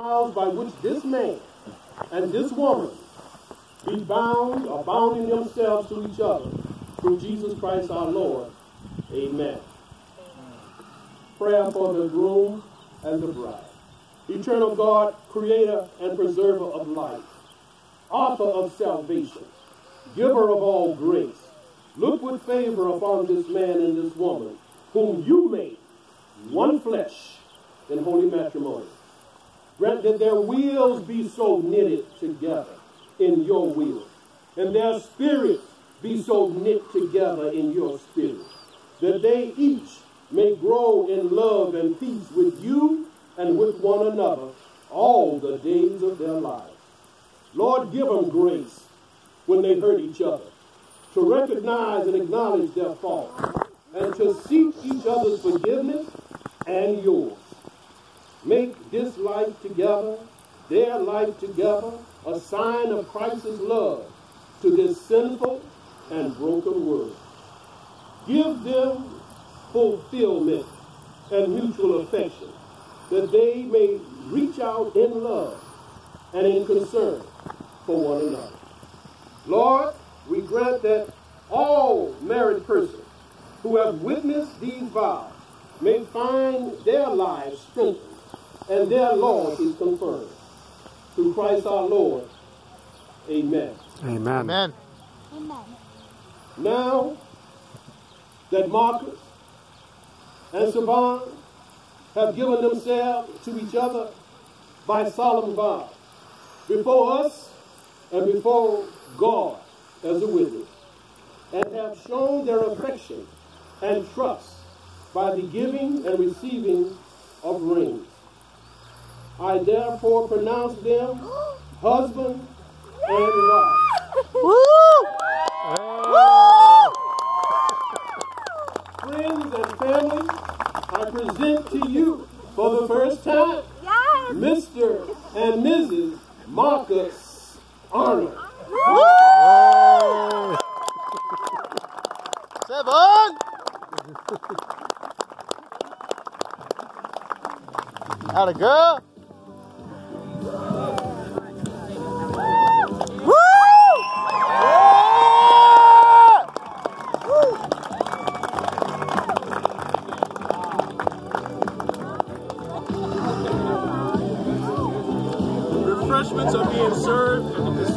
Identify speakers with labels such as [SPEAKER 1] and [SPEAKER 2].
[SPEAKER 1] by which this man and this woman be bound or themselves to each other through Jesus Christ our Lord. Amen. Prayer for the groom and the bride. Eternal God, creator and preserver of life, author of salvation, giver of all grace, look with favor upon this man and this woman, whom you made one flesh in holy matrimony. That their wills be so knitted together in your will, and their spirits be so knit together in your spirit, that they each may grow in love and peace with you and with one another all the days of their lives. Lord, give them grace when they hurt each other, to recognize and acknowledge their faults, and to seek each other's forgiveness and yours. Make this life together, their life together, a sign of Christ's love to this sinful and broken world. Give them fulfillment and mutual affection, that they may reach out in love and in concern for one another. Lord, we grant that all married persons who have witnessed these vows may find their lives strengthened and their loyalty confirmed. Through Christ our Lord. Amen.
[SPEAKER 2] Amen.
[SPEAKER 3] Amen.
[SPEAKER 4] Amen.
[SPEAKER 1] Now that Marcus and Sevan have given themselves to each other by solemn vow before us and before God as a witness, and have shown their affection and trust by the giving and receiving of rings. I therefore pronounce them husband and wife. Woo! Woo! Friends and family, I present to you for the first time
[SPEAKER 4] Yes.
[SPEAKER 1] Mr. and Mrs. Marcus Arnold.
[SPEAKER 3] Sevan. Out of girl. refreshments are being served.